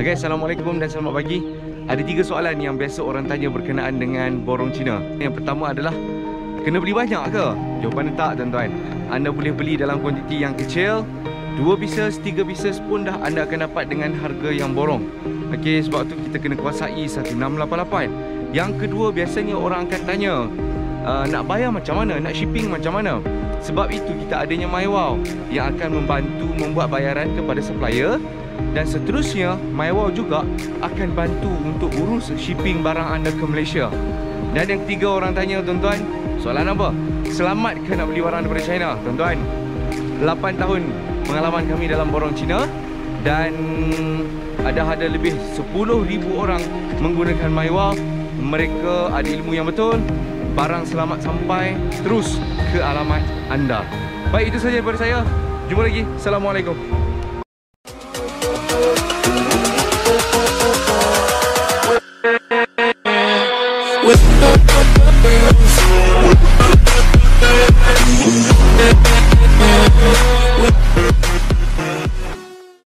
Okay, Assalamualaikum dan selamat pagi Ada tiga soalan yang biasa orang tanya berkenaan dengan borong Cina Yang pertama adalah Kena beli banyak ke? Jawapan tak tuan-tuan Anda boleh beli dalam kuantiti yang kecil Dua pieces, tiga pieces pun dah anda akan dapat dengan harga yang borong Okay, sebab tu kita kena kuasai 1688 Yang kedua, biasanya orang akan tanya uh, Nak bayar macam mana? Nak shipping macam mana? Sebab itu kita adanya MyWow Yang akan membantu membuat bayaran kepada supplier dan seterusnya MyWow juga akan bantu untuk urus shipping barang anda ke Malaysia. Dan yang ketiga orang tanya tuan-tuan soalan apa? selamat ke nak beli barang daripada China? Tuan-tuan 8 tahun pengalaman kami dalam borong China dan ada ada lebih 10,000 orang menggunakan MyWow. Mereka ada ilmu yang betul barang selamat sampai terus ke alamat anda. Baik itu saja daripada saya. Jumpa lagi. Assalamualaikum.